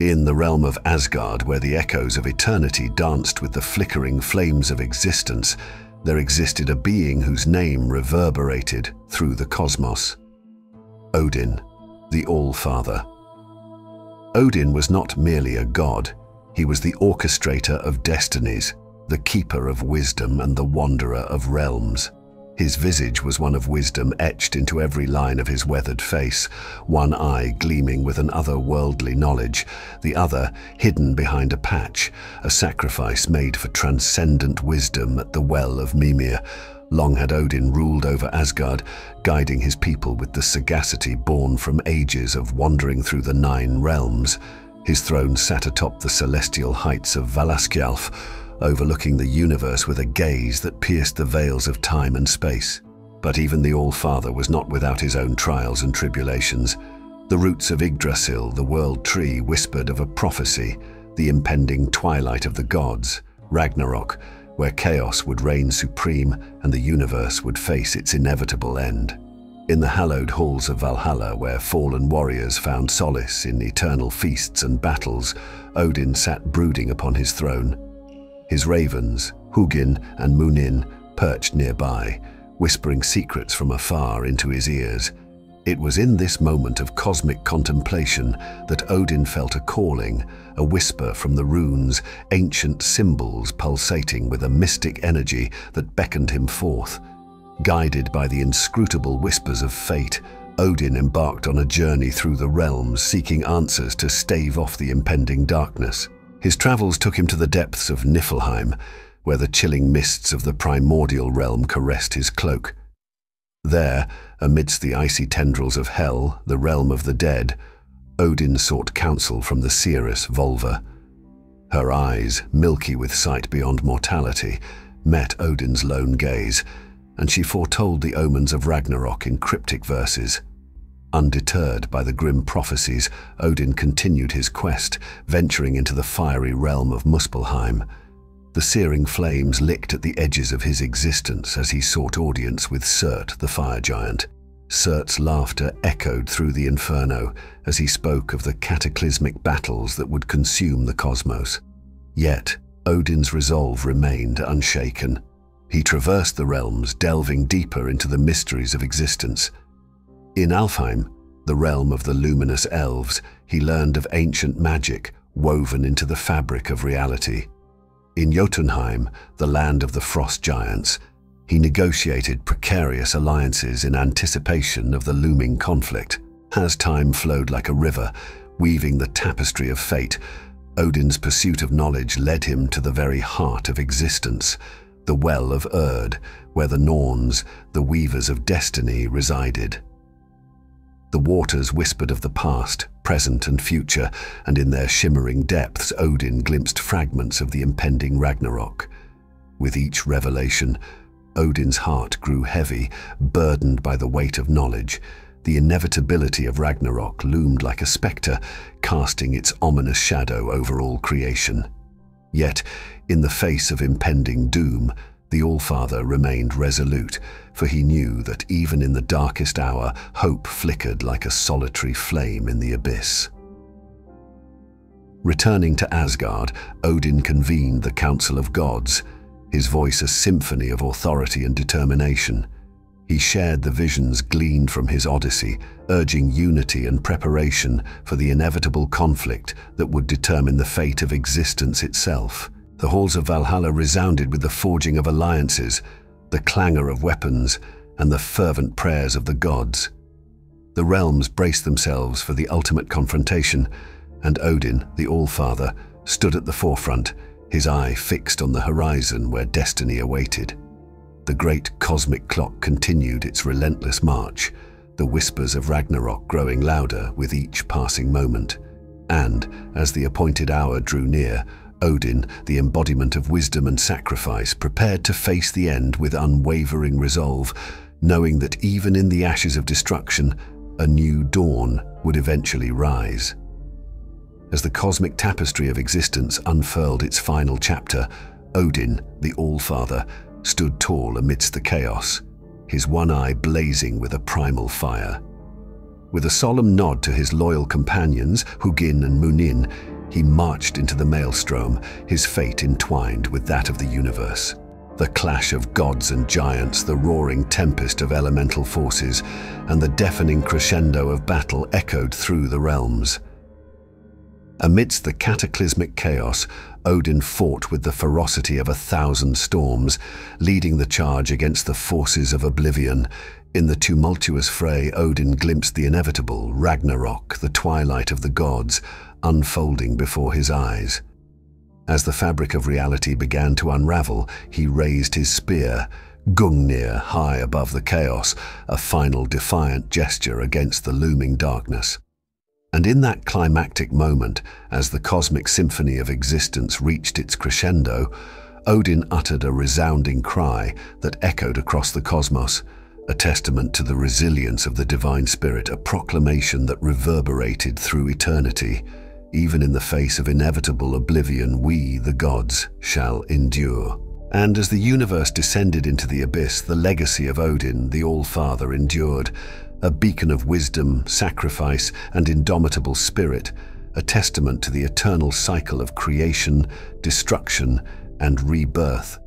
In the realm of Asgard, where the echoes of eternity danced with the flickering flames of existence, there existed a being whose name reverberated through the cosmos. Odin, the All-Father. Odin was not merely a god, he was the orchestrator of destinies, the keeper of wisdom and the wanderer of realms. His visage was one of wisdom etched into every line of his weathered face, one eye gleaming with an otherworldly knowledge, the other hidden behind a patch, a sacrifice made for transcendent wisdom at the well of Mimir. Long had Odin ruled over Asgard, guiding his people with the sagacity born from ages of wandering through the nine realms. His throne sat atop the celestial heights of Valaskjalf, overlooking the universe with a gaze that pierced the veils of time and space. But even the All-Father was not without his own trials and tribulations. The roots of Yggdrasil, the world tree, whispered of a prophecy, the impending twilight of the gods, Ragnarok, where chaos would reign supreme and the universe would face its inevitable end. In the hallowed halls of Valhalla, where fallen warriors found solace in eternal feasts and battles, Odin sat brooding upon his throne, his ravens, Hugin and Munin, perched nearby, whispering secrets from afar into his ears. It was in this moment of cosmic contemplation that Odin felt a calling, a whisper from the runes, ancient symbols pulsating with a mystic energy that beckoned him forth. Guided by the inscrutable whispers of fate, Odin embarked on a journey through the realms seeking answers to stave off the impending darkness. His travels took him to the depths of Niflheim, where the chilling mists of the primordial realm caressed his cloak. There, amidst the icy tendrils of Hel, the realm of the dead, Odin sought counsel from the seeress Volva. Her eyes, milky with sight beyond mortality, met Odin's lone gaze, and she foretold the omens of Ragnarok in cryptic verses. Undeterred by the grim prophecies, Odin continued his quest, venturing into the fiery realm of Muspelheim. The searing flames licked at the edges of his existence as he sought audience with Surt, the fire giant. Surt's laughter echoed through the inferno as he spoke of the cataclysmic battles that would consume the cosmos. Yet, Odin's resolve remained unshaken. He traversed the realms, delving deeper into the mysteries of existence. In Alfheim, the realm of the luminous elves, he learned of ancient magic woven into the fabric of reality. In Jotunheim, the land of the frost giants, he negotiated precarious alliances in anticipation of the looming conflict. As time flowed like a river, weaving the tapestry of fate, Odin's pursuit of knowledge led him to the very heart of existence, the well of Urd, where the Norns, the weavers of destiny, resided. The waters whispered of the past, present and future, and in their shimmering depths Odin glimpsed fragments of the impending Ragnarok. With each revelation, Odin's heart grew heavy, burdened by the weight of knowledge. The inevitability of Ragnarok loomed like a spectre, casting its ominous shadow over all creation. Yet, in the face of impending doom, the Allfather remained resolute, for he knew that even in the darkest hour, hope flickered like a solitary flame in the abyss. Returning to Asgard, Odin convened the Council of Gods, his voice a symphony of authority and determination. He shared the visions gleaned from his Odyssey, urging unity and preparation for the inevitable conflict that would determine the fate of existence itself. The halls of Valhalla resounded with the forging of alliances, the clangor of weapons, and the fervent prayers of the gods. The realms braced themselves for the ultimate confrontation, and Odin, the All-Father, stood at the forefront, his eye fixed on the horizon where destiny awaited. The great cosmic clock continued its relentless march, the whispers of Ragnarok growing louder with each passing moment. And, as the appointed hour drew near, Odin, the embodiment of wisdom and sacrifice, prepared to face the end with unwavering resolve, knowing that even in the ashes of destruction, a new dawn would eventually rise. As the cosmic tapestry of existence unfurled its final chapter, Odin, the All-Father, stood tall amidst the chaos, his one eye blazing with a primal fire. With a solemn nod to his loyal companions, Hugin and Munin, he marched into the maelstrom, his fate entwined with that of the universe. The clash of gods and giants, the roaring tempest of elemental forces, and the deafening crescendo of battle echoed through the realms. Amidst the cataclysmic chaos, Odin fought with the ferocity of a thousand storms, leading the charge against the forces of oblivion. In the tumultuous fray, Odin glimpsed the inevitable, Ragnarok, the twilight of the gods, unfolding before his eyes. As the fabric of reality began to unravel, he raised his spear, Gungnir high above the chaos, a final defiant gesture against the looming darkness. And in that climactic moment, as the cosmic symphony of existence reached its crescendo, Odin uttered a resounding cry that echoed across the cosmos, a testament to the resilience of the divine spirit, a proclamation that reverberated through eternity. Even in the face of inevitable oblivion, we, the gods, shall endure. And as the universe descended into the abyss, the legacy of Odin, the All-Father, endured, a beacon of wisdom, sacrifice, and indomitable spirit, a testament to the eternal cycle of creation, destruction, and rebirth.